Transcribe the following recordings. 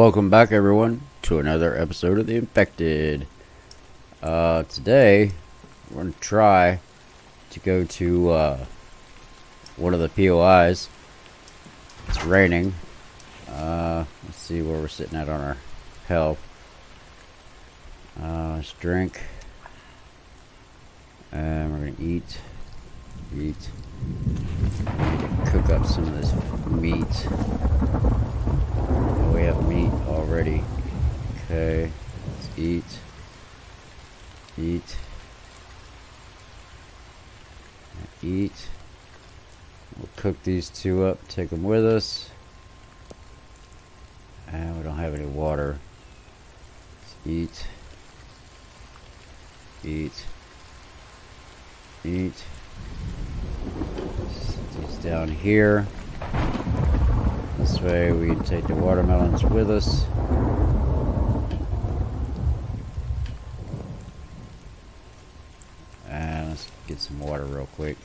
Welcome back, everyone, to another episode of The Infected. Uh, today, we're going to try to go to uh, one of the POIs. It's raining. Uh, let's see where we're sitting at on our health. Uh, let's drink. And we're going to eat. Eat. Cook up some of this meat. Oh, we have meat already. Okay. Let's eat. Eat. Eat. We'll cook these two up, take them with us. And we don't have any water. Let's eat. Eat. Eat. These down here. This way we take the watermelons with us. And let's get some water real quick.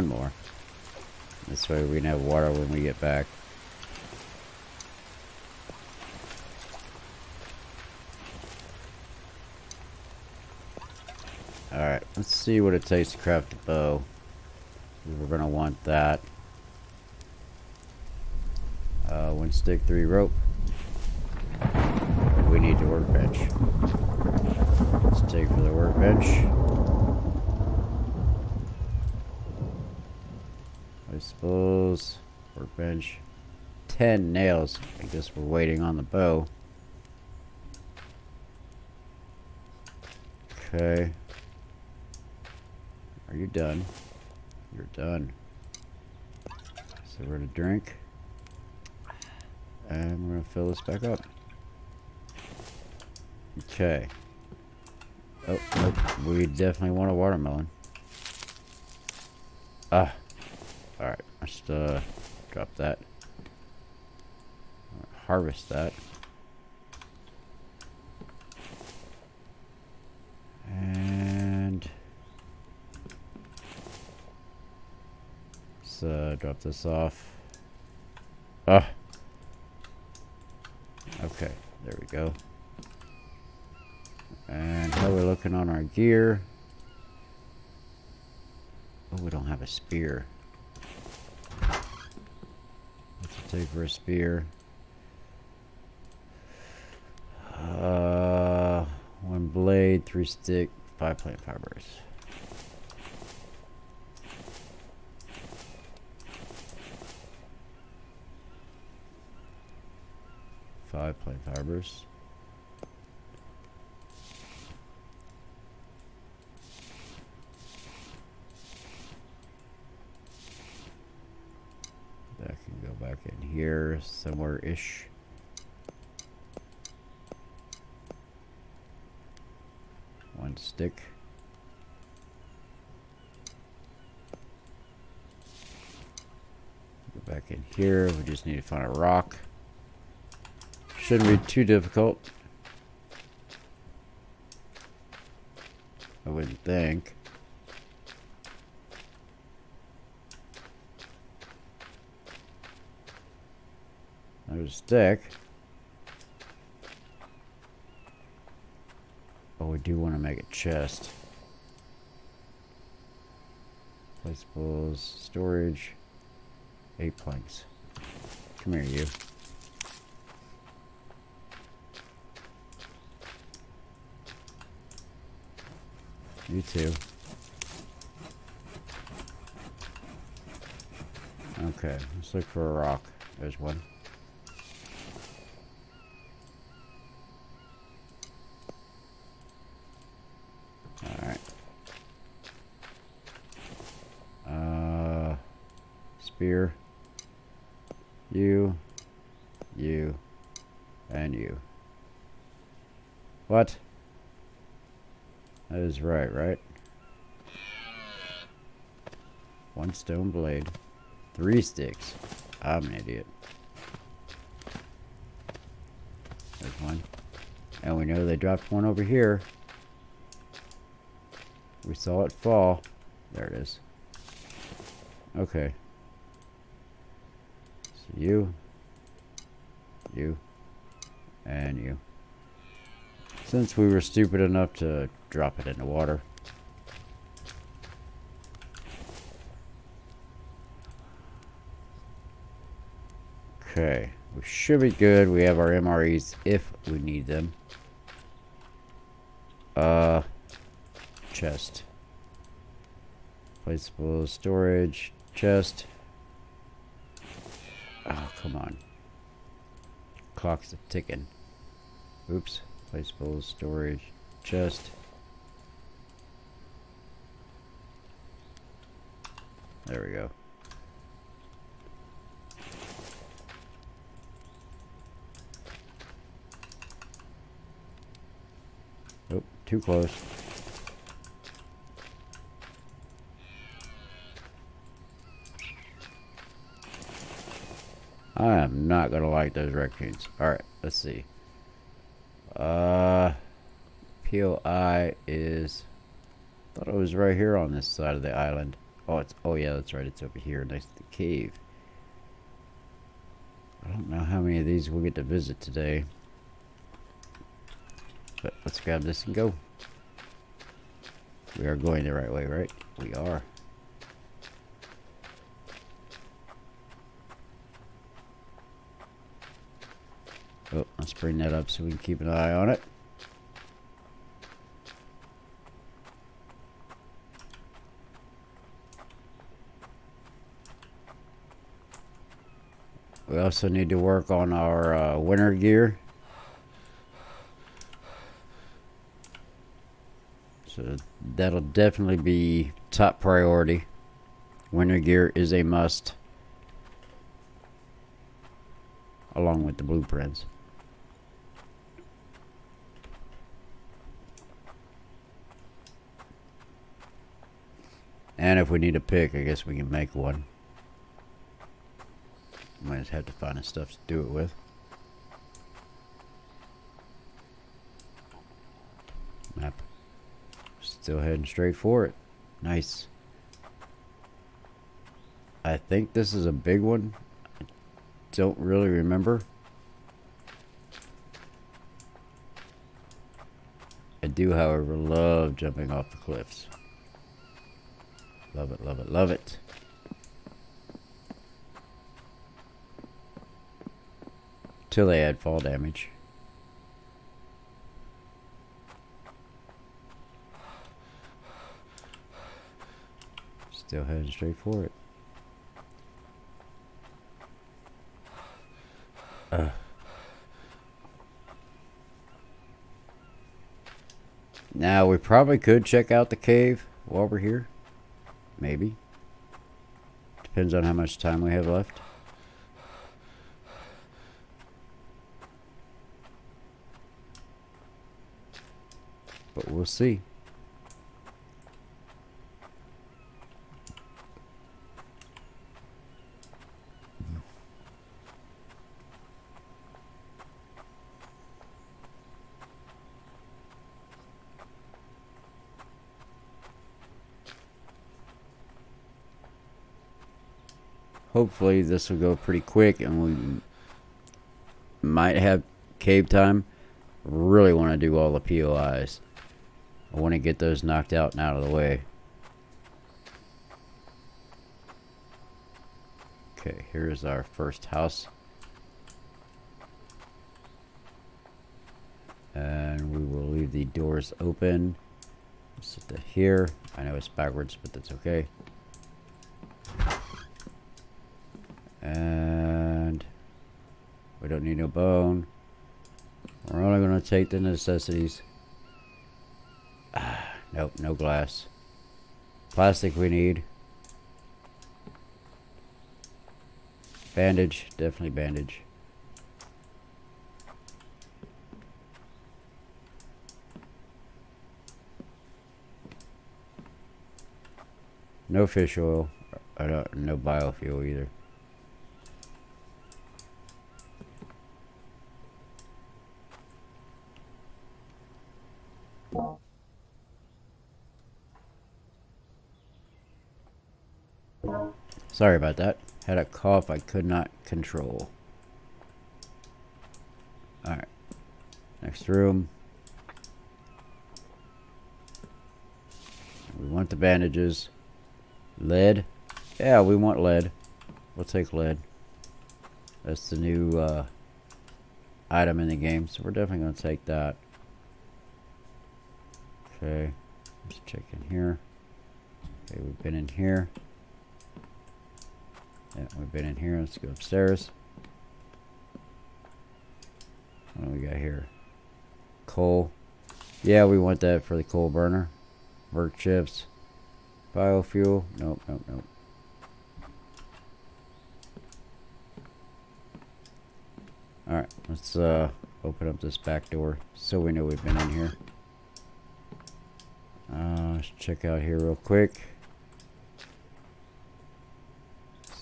One more. This way we can have water when we get back. Alright, let's see what it takes to craft a bow. We're gonna want that. Uh, one stick, three rope. We need the workbench. Let's take for the workbench. I suppose. Workbench. Ten nails. I guess we're waiting on the bow. Okay. Are you done? You're done. So we're gonna drink. And we're gonna fill this back up. Okay. Oh, nope. We definitely want a watermelon. Ah. Alright, let's uh, drop that. Harvest that. And let's uh, drop this off. Ah. Okay, there we go. And how are we looking on our gear? Oh, we don't have a spear. Take for a spear. Uh, one blade, three stick, five plant fibers. Five plant fibers. That can go back in here somewhere-ish. One stick. Go back in here. We just need to find a rock. Shouldn't be too difficult. I wouldn't think. Stick. But we do want to make a chest. Placeables, storage, eight planks. Come here, you. You too. Okay, let's look for a rock. There's one. Spear. You. You. And you. What? That is right, right? One stone blade. Three sticks. I'm an idiot. There's one. And we know they dropped one over here. We saw it fall. There it is. Okay. You, you, and you. Since we were stupid enough to drop it in the water. Okay, we should be good. We have our MREs if we need them. Uh, chest. Placeable storage, chest. Oh, come on. Clock's ticking. Oops. Placeable storage, chest. There we go. Oh, too close. I am not gonna like those raccoons. Alright, let's see. Uh, POI is... thought it was right here on this side of the island. Oh, it's oh yeah, that's right. It's over here next to the cave. I don't know how many of these we'll get to visit today. But let's grab this and go. We are going the right way, right? We are. Oh, let's bring that up so we can keep an eye on it. We also need to work on our uh, winter gear. So that'll definitely be top priority. Winter gear is a must. Along with the blueprints. And if we need a pick, I guess we can make one. Might just have to find the stuff to do it with. Map. Still heading straight for it. Nice. I think this is a big one. I don't really remember. I do, however, love jumping off the cliffs. Love it, love it, love it. Till they add fall damage. Still heading straight for it. Uh. Now, we probably could check out the cave while we're here. Maybe. Depends on how much time we have left. But we'll see. Hopefully this will go pretty quick and we might have cave time. Really want to do all the POIs. I want to get those knocked out and out of the way. Okay, here's our first house. And we will leave the doors open. That here. I know it's backwards, but that's okay. Don't need no bone. We're only going to take the necessities. Ah, nope, no glass. Plastic we need. Bandage, definitely bandage. No fish oil. I don't, no biofuel either. Sorry about that. Had a cough I could not control. Alright. Next room. We want the bandages. Lead. Yeah, we want lead. We'll take lead. That's the new uh, item in the game, so we're definitely going to take that. Okay. Let's check in here. Okay, we've been in here. Yeah, we've been in here. Let's go upstairs. What do we got here? Coal. Yeah, we want that for the coal burner. Work chips. Biofuel. Nope, nope, nope. Alright, let's uh, open up this back door so we know we've been in here. Uh, let's check out here real quick.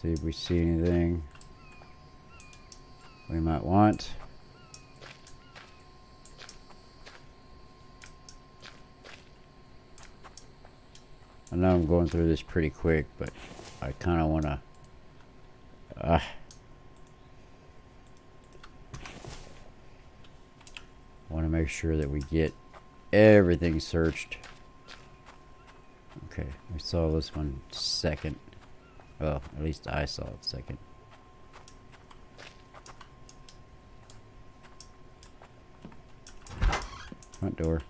See if we see anything we might want. I know I'm going through this pretty quick, but I kind of want to... Uh, want to make sure that we get everything searched. Okay, we saw this one second. Well, at least I saw it second. Front door.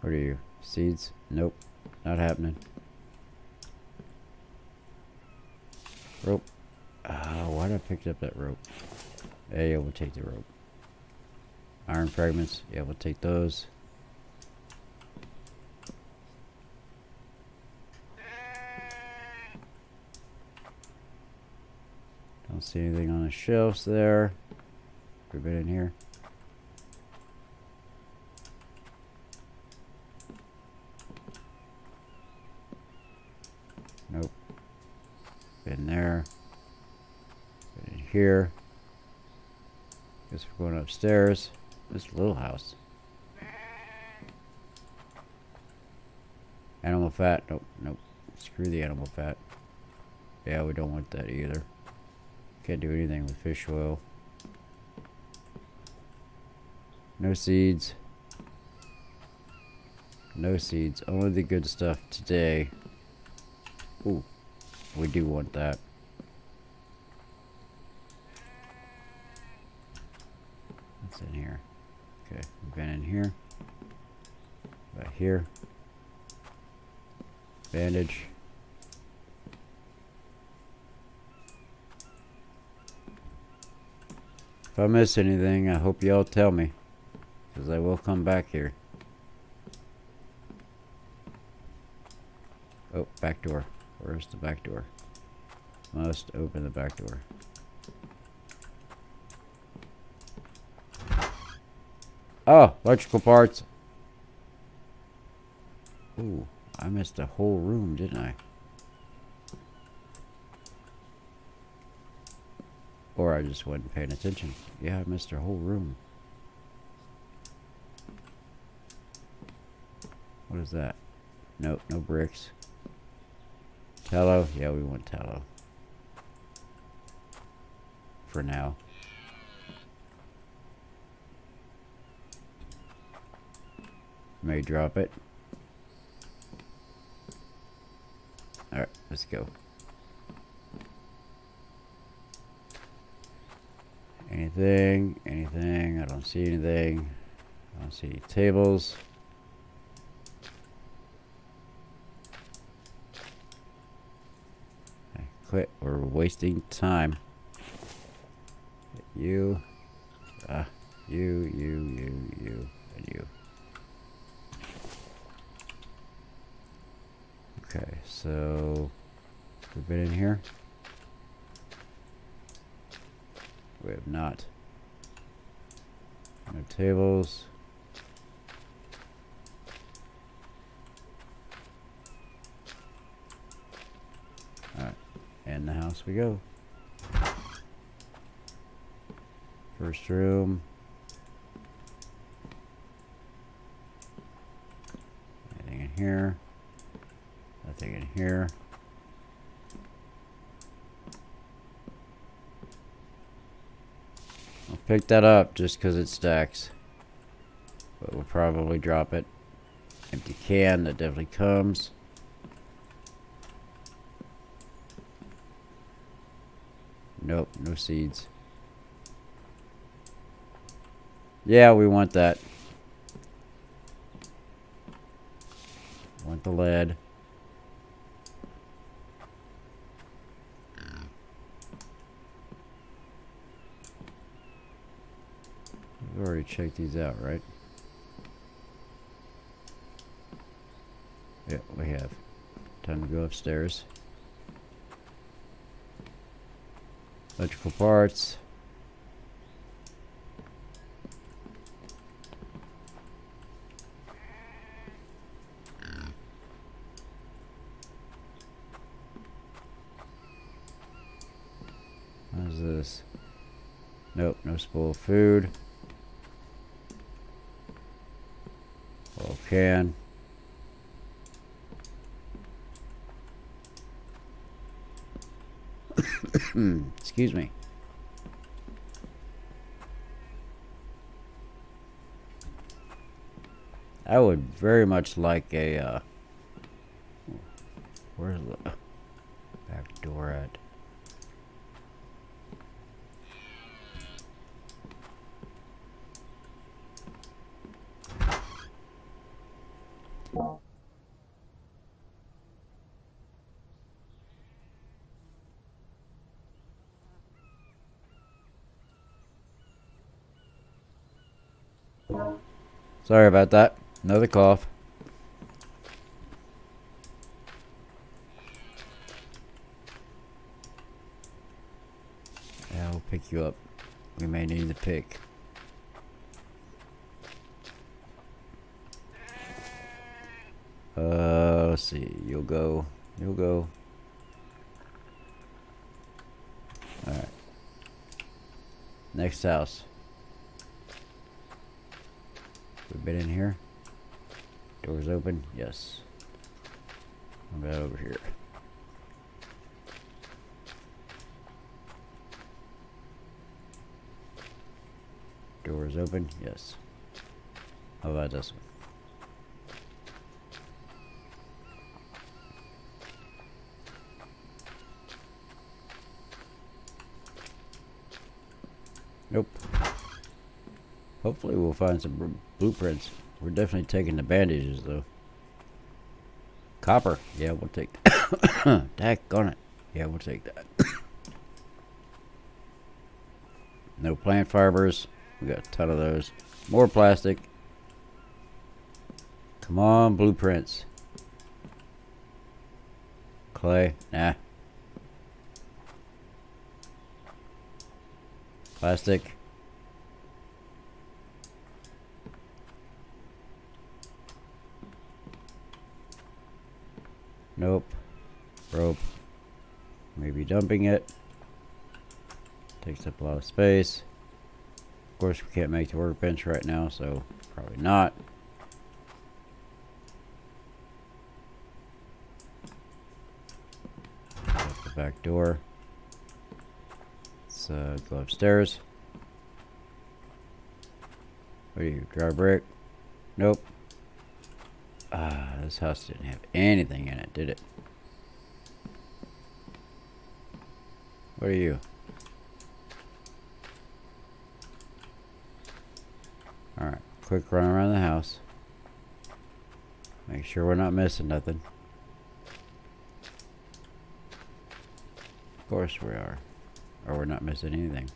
What are you? Seeds? Nope. Not happening. Rope. Ah, why did I pick up that rope? Yeah, we'll take the rope. Iron fragments. Yeah, we'll take those. Don't see anything on the shelves there. We've been in here. Nope. Been there. Been in here. Guess we're going upstairs. This little house. Animal fat. Nope. Nope. Screw the animal fat. Yeah, we don't want that either. Can't do anything with fish oil. No seeds. No seeds. Only the good stuff today. Ooh. We do want that. What's in here? Okay, we've been in here. Right here. Bandage. If I miss anything, I hope y'all tell me. Because I will come back here. Oh, back door. Where's the back door? Must open the back door. Oh, electrical parts. Ooh, I missed a whole room, didn't I? Or I just wasn't paying attention. Yeah, I missed a whole room. What is that? Nope, no bricks. Tallow? Yeah, we want tallow. For now. May drop it. Alright, let's go. Anything, anything, I don't see anything. I don't see any tables. I quit, we're wasting time. You, uh, you, you, you, you, and you. Okay, so we've been in here. We have not. No tables. Alright. And the house we go. First room. Anything in here? Nothing in here. I'll pick that up just because it stacks. But we'll probably drop it. Empty can, that definitely comes. Nope, no seeds. Yeah, we want that. Want the lead. Already checked these out, right? Yeah, we have. Time to go upstairs. Electrical parts. Is this? Nope, no spoiled food. Well, can. Excuse me. I would very much like a, uh, where's the back door at? Sorry about that. Another cough. We'll pick you up. We may need the pick. Uh, let's see. You'll go. You'll go. Alright. Next house. We've been in here. Doors open. Yes. About over here? Doors open. Yes. How about this one? Nope. Hopefully we'll find some blueprints. We're definitely taking the bandages though. Copper. Yeah, we'll take that. On it. Yeah, we'll take that. no plant fibers. We got a ton of those. More plastic. Come on, blueprints. Clay. Nah. Plastic. Nope. Rope. Maybe dumping it. Takes up a lot of space. Of course, we can't make the workbench right now, so probably not. the back door. Let's uh, go upstairs. What are you, dry brick? Nope. Ah, this house didn't have anything in it, did it? What are you? Alright, quick run around the house. Make sure we're not missing nothing. Of course we are. Or we're not missing anything.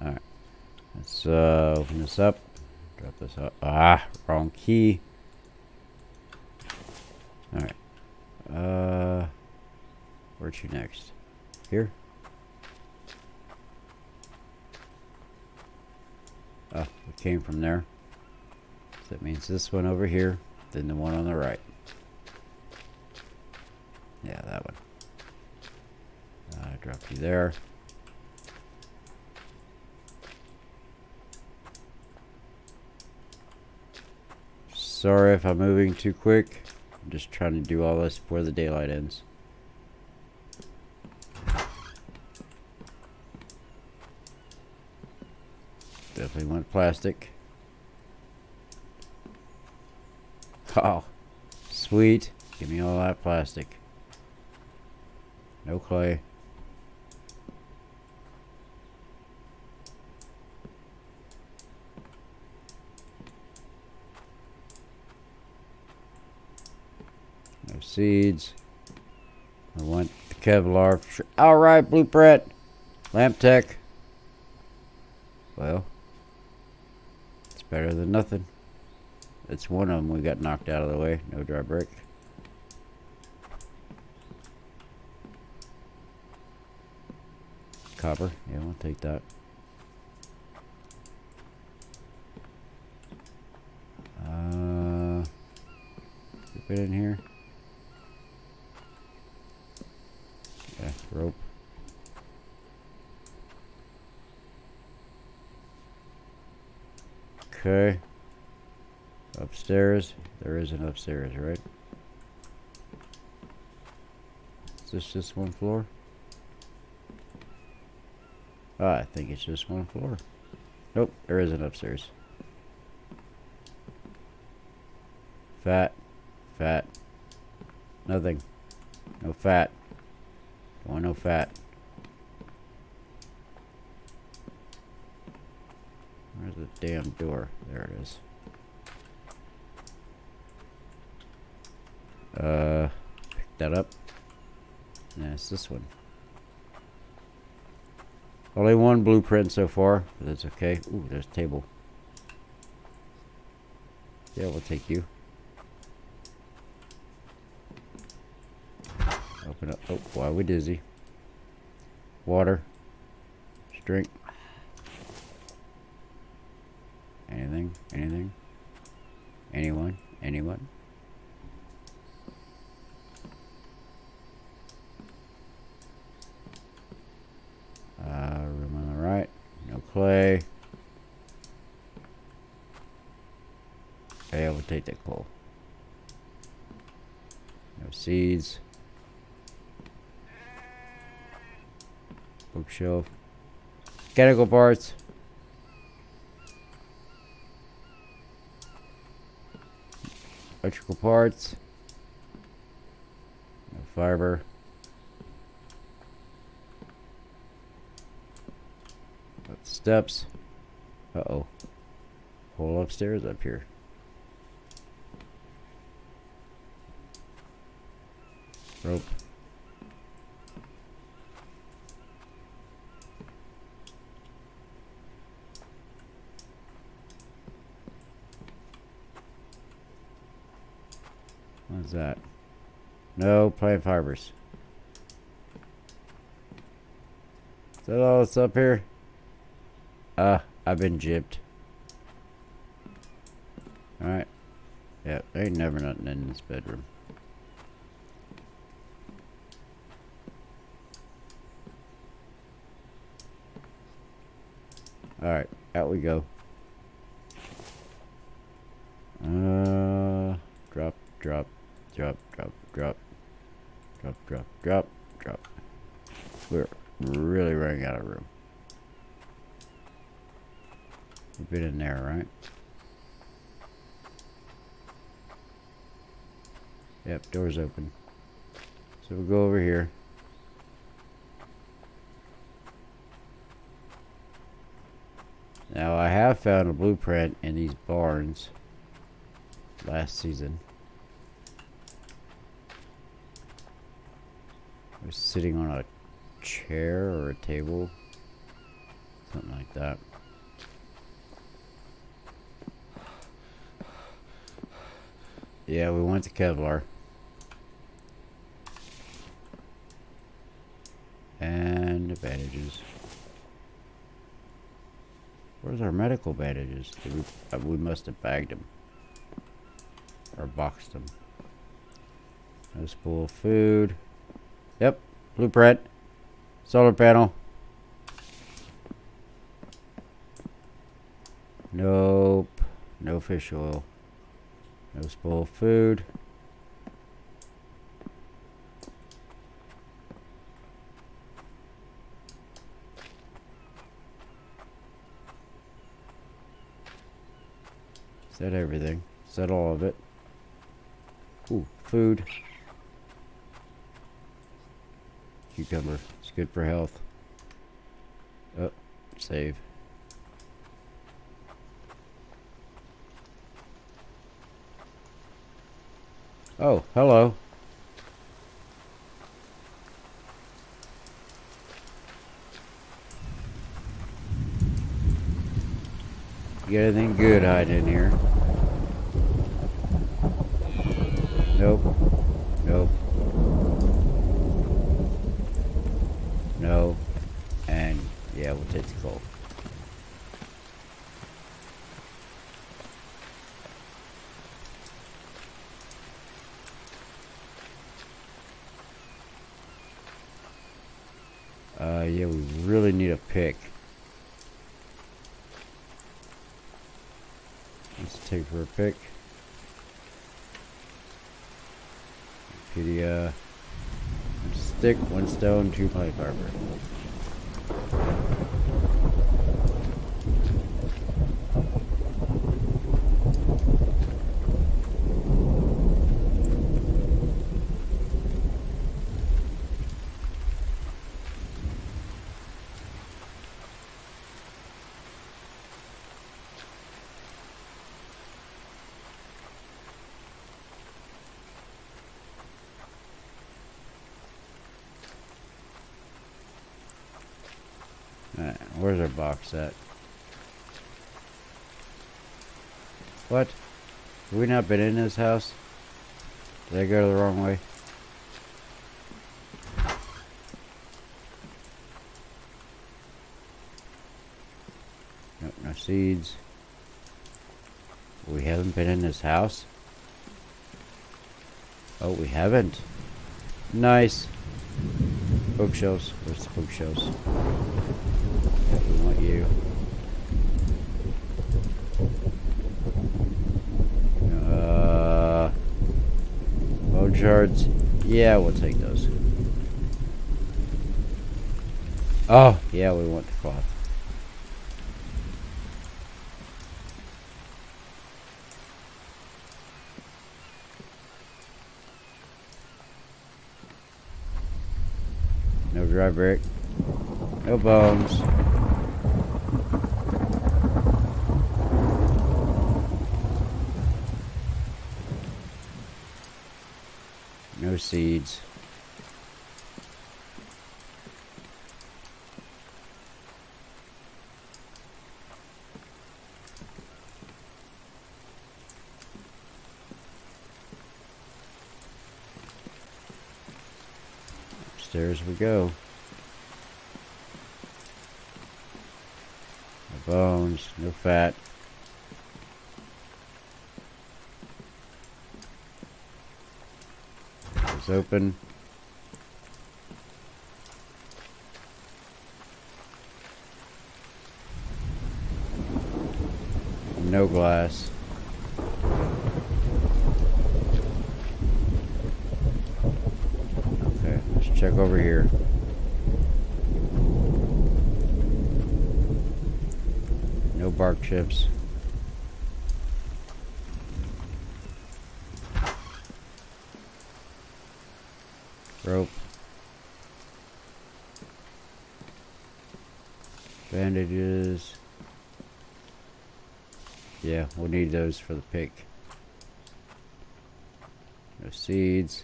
Alright. Let's uh, open this up. Drop this up. Ah, wrong key. Alright. Uh, where to next? Here? Oh, we came from there. That means this one over here, then the one on the right. Yeah, that one. I uh, drop you there. Sorry if I'm moving too quick. I'm just trying to do all this before the daylight ends. Definitely want plastic. Oh, sweet. Give me all that plastic. No clay. No seeds. I want the Kevlar. Alright, blueprint. Lamp tech. Well, it's better than nothing. It's one of them we got knocked out of the way. No dry brick. Copper. Yeah, we'll take that. Uh, keep it in here. Yeah, rope. Okay. Upstairs. There is an upstairs, right? Is this just one floor? Oh, I think it's just one floor. Nope, there is an upstairs. Fat. Fat. Nothing. No fat. Don't want no fat. Where's the damn door? There it is. Uh, pick that up. Yeah, it's this one. Only one blueprint so far, but that's okay. Ooh, there's a table. Yeah, we'll take you. Open up. Oh, why we dizzy? Water. Drink. Anything? Anything? Anyone? Anyone? Clay. Okay, I will take that coal. No seeds. Bookshelf. Mechanical parts. Electrical parts. No fiber. Steps. Uh-oh. Hole upstairs up here. Rope. What's that? No plant fibers. Is that all that's up here? Uh, I've been gypped. Alright. Yeah, there ain't never nothing in this bedroom. Alright, out we go. Uh, drop, drop, drop, drop, drop, drop, drop, drop, drop. We're really running out of room. Been in there, right? Yep, door's open. So we'll go over here. Now I have found a blueprint in these barns last season. I was sitting on a chair or a table, something like that. Yeah, we went to Kevlar. And the bandages. Where's our medical bandages? We, uh, we must have bagged them. Or boxed them. Spoiled food. Yep. Blueprint. Solar panel. Nope. No fish oil. No spoiled food. That everything? That all of it? Ooh, food. Cucumber. It's good for health. Oh, save. Oh, hello. You got anything good hiding in here? Nope. Nope. No. And yeah, we'll take the coal. Uh, yeah, we really need a pick. Let's take for a pick. Wikipedia. Stick, one stone, two pipe arbor. Alright, where's our box set. What? Have we not been in this house? Did I go the wrong way? Nope, no seeds. We haven't been in this house? Oh, we haven't. Nice. Bookshelves. Where's the bookshelves? We want you. Uh, bone shards. Yeah, we'll take those. Oh, yeah, we want the cloth. No dry brick. No bones. No seeds. Upstairs we go. No bones, no fat. It's open. No glass. Okay, let's check over here. No bark chips. Rope. Bandages. Yeah, we'll need those for the pick. No seeds.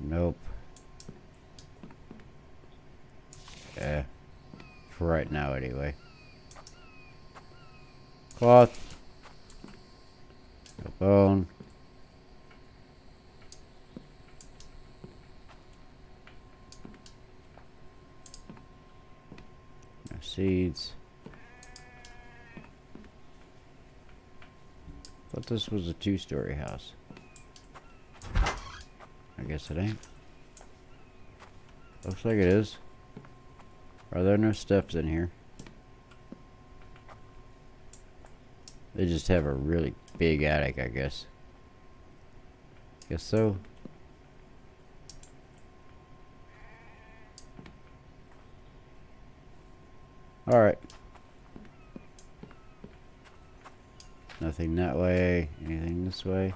Nope. Yeah. For right now, anyway. Cloth. No bone. Seeds. Thought this was a two-story house. I guess it ain't. Looks like it is. Are there no steps in here? They just have a really big attic, I guess. Guess so. Alright. Nothing that way. Anything this way.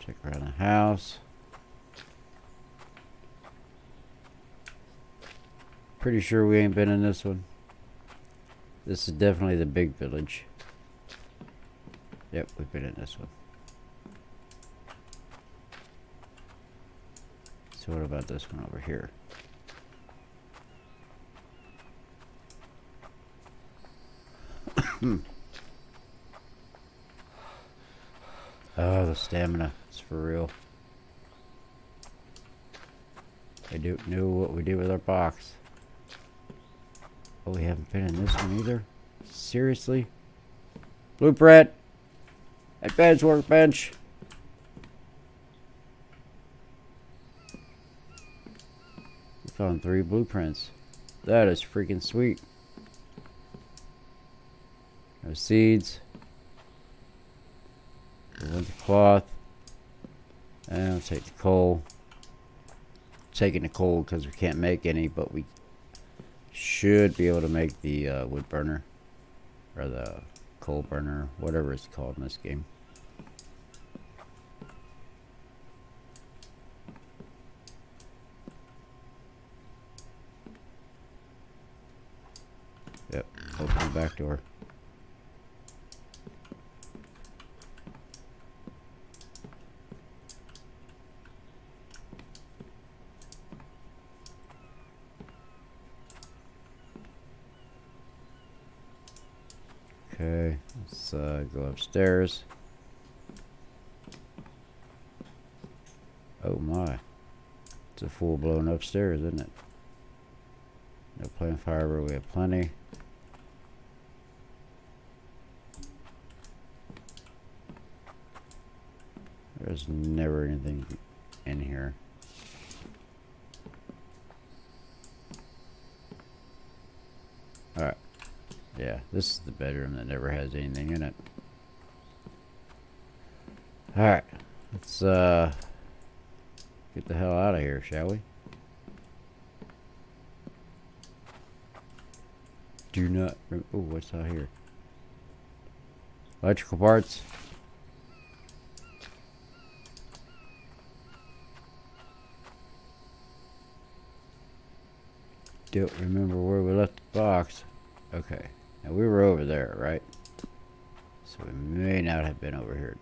Check around the house. Pretty sure we ain't been in this one. This is definitely the big village. Yep, we've been in this one. So what about this one over here? Oh, the stamina. It's for real. I don't know what we did with our box. Oh, we haven't been in this one either? Seriously? Blueprint! Advanced workbench! We found three blueprints. That is freaking sweet. Seeds. We the cloth. And I'll take the coal. Taking the coal because we can't make any, but we should be able to make the uh, wood burner or the coal burner, whatever it's called in this game. Yep, open the back door. Okay, let's uh, go upstairs. Oh my. It's a full-blown upstairs, isn't it? No plant fiber, we have plenty. There's never anything in here. Alright. Yeah, this is the bedroom that never has anything in it. Alright, let's uh, get the hell out of here, shall we? Do not... Oh, what's out here? Electrical parts. Don't remember where we left the box. Okay. Now we were over there, right? So we may not have been over here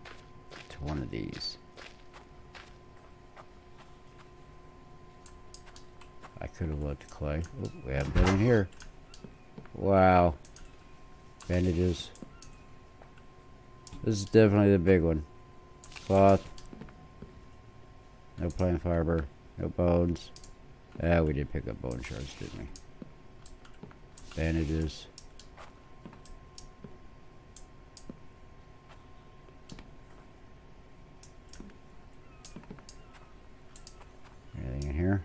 to one of these. I could have looked clay. Oh, we haven't been in here. Wow. Bandages. This is definitely the big one. Cloth. No plant fiber. No bones. Ah, we did pick up bone shards, didn't we? Bandages. Uh,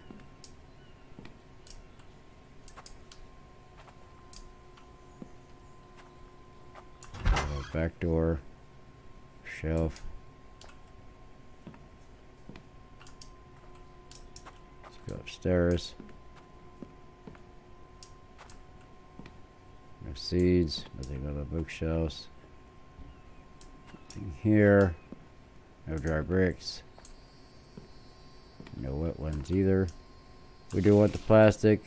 back door, shelf. Let's go upstairs. No seeds, nothing on the bookshelves. Nothing here. No dry bricks. No wet ones either. We do want the plastic.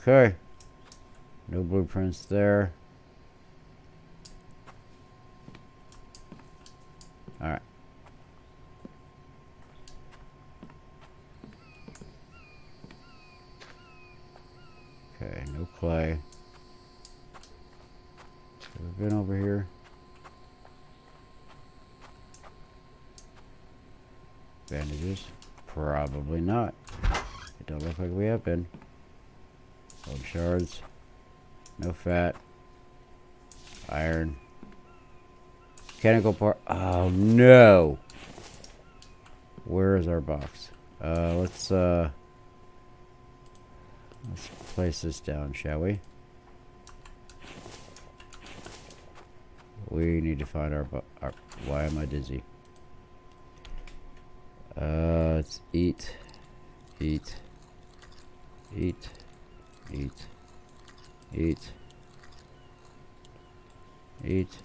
Okay. No blueprints there. Alright. Okay, no clay. Have been over here? Bandages? Probably not. It don't look like we have been. Bone shards. No fat. Iron. Mechanical part. Oh no! Where is our box? Uh, let's uh, let's place this down, shall we? We need to find our, our why am I dizzy? Uh, let's eat, eat, eat, eat, eat, eat,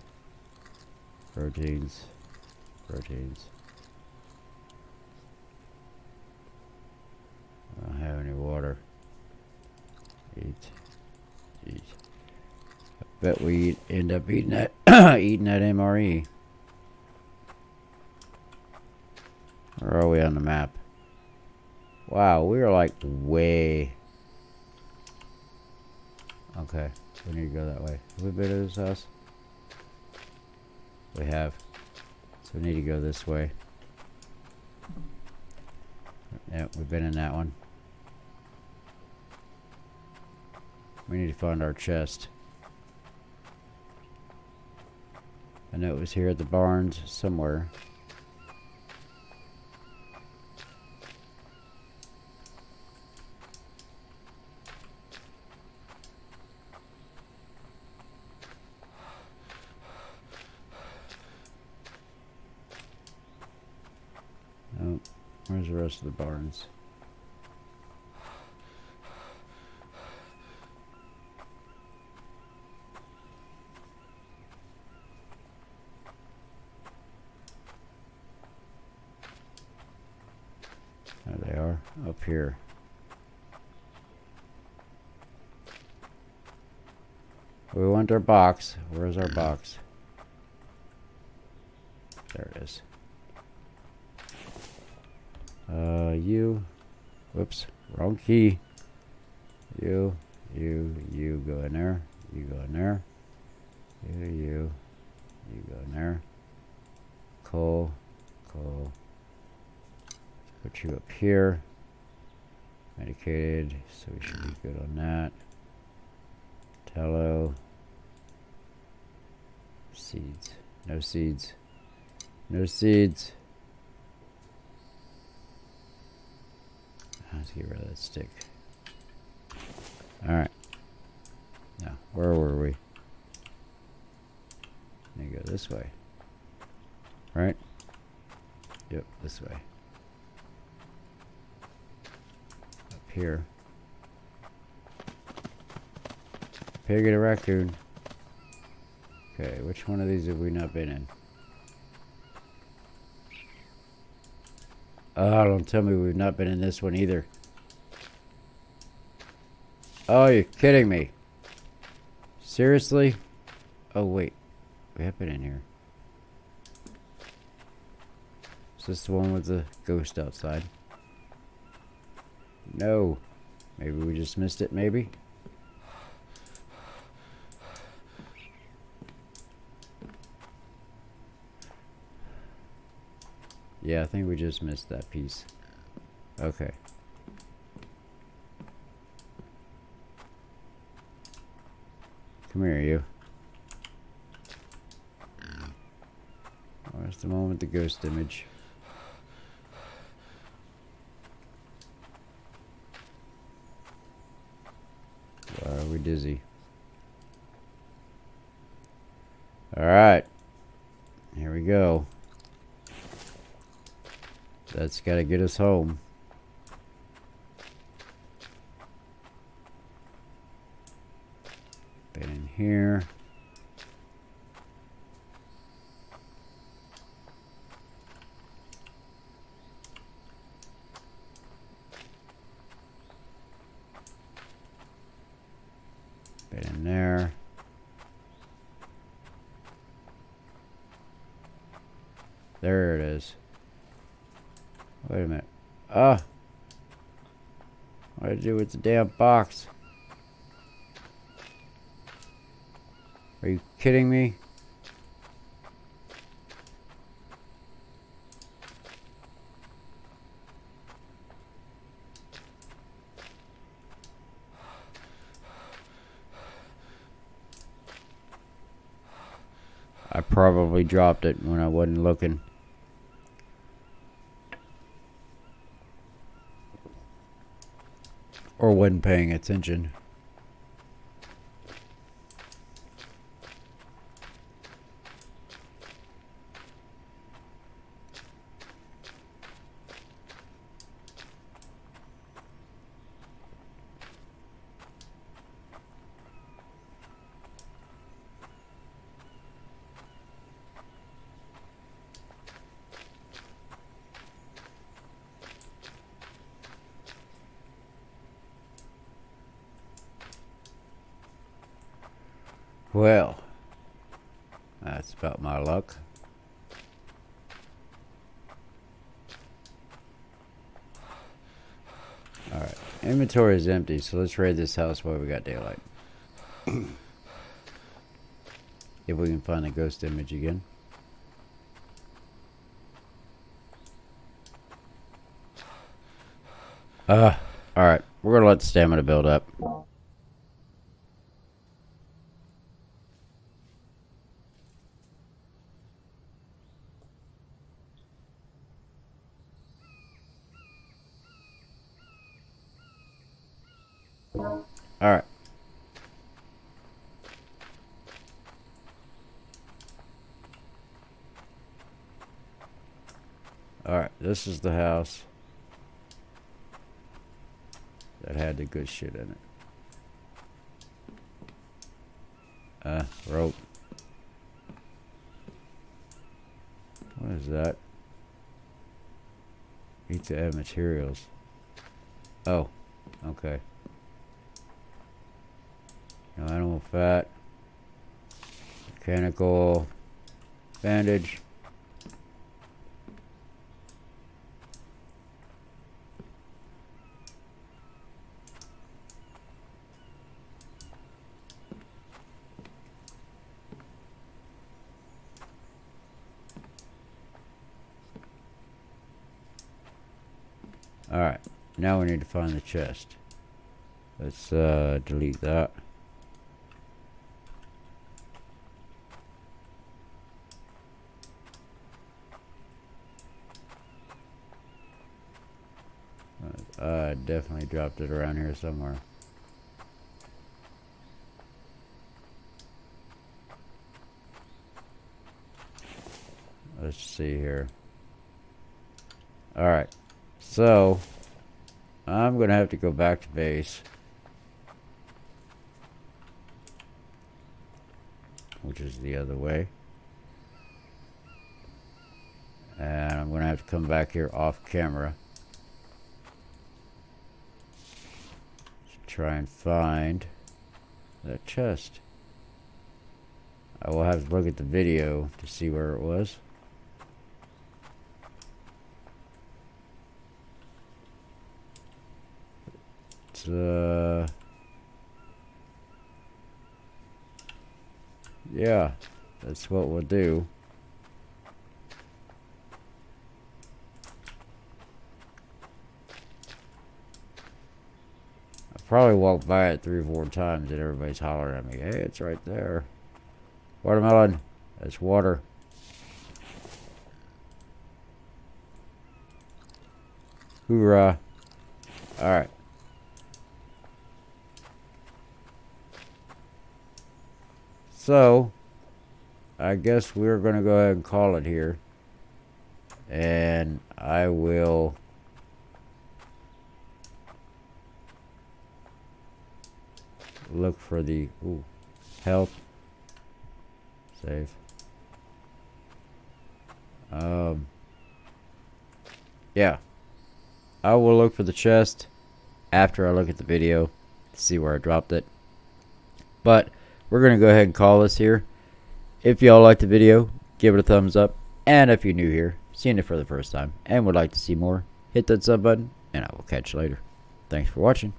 proteins, proteins. I don't have any water. Eat, eat. Bet we end up eating that, eating that MRE. Where are we on the map? Wow, we are like way... Okay, we need to go that way. Have we been to this house? We have. So we need to go this way. Yeah, we've been in that one. We need to find our chest. I know it was here at the barns somewhere. Oh, where's the rest of the barns? There they are, up here. We want our box. Where's our box? There it is. Uh, you. Whoops. Wrong key. You. You. You go in there. You go in there. You. You. You go in there. Coal. Coal. Put you up here. Medicated. So we should be good on that. Tallow. Seeds. No seeds. No seeds. I have to get rid of that stick. Alright. Now, where were we? To go this way. Right? Yep, this way. Up here. Pig and a raccoon. Okay, which one of these have we not been in? Oh, don't tell me we've not been in this one either. Oh, you're kidding me. Seriously? Oh, wait. We have been in here. Is this the one with the ghost outside? No. Maybe we just missed it, maybe? Yeah, I think we just missed that piece. Okay. Come here, you. Where's the moment the ghost image? Why are we dizzy? Alright. Here we go. That's got to get us home. Been in here. Wait a minute. Ah! What did I do with the damn box? Are you kidding me? I probably dropped it when I wasn't looking. Or wasn't paying attention. Well, that's about my luck. Alright, inventory is empty, so let's raid this house while we got daylight. if we can find the ghost image again. Uh, alright, we're gonna let the stamina build up. Alright. Alright, this is the house that had the good shit in it. Uh, rope. What is that? Need to add materials. Oh, okay. Animal fat. Mechanical bandage. Alright, now we need to find the chest. Let's uh, delete that. I definitely dropped it around here somewhere. Let's see here. Alright. So, I'm going to have to go back to base. Which is the other way. And I'm going to have to come back here off camera. To try and find that chest. I will have to look at the video to see where it was. Uh... Yeah, that's what we'll do. I probably walked by it three or four times and everybody's hollering at me, hey, it's right there. Watermelon. That's water. Hoorah. Alright. So, I guess we're going to go ahead and call it here. And I will look for the ooh, help. Save. Um, yeah. I will look for the chest after I look at the video to see where I dropped it. But we're going to go ahead and call this here. If y'all liked the video, give it a thumbs up. And if you're new here, seeing it for the first time, and would like to see more, hit that sub button, and I will catch you later. Thanks for watching.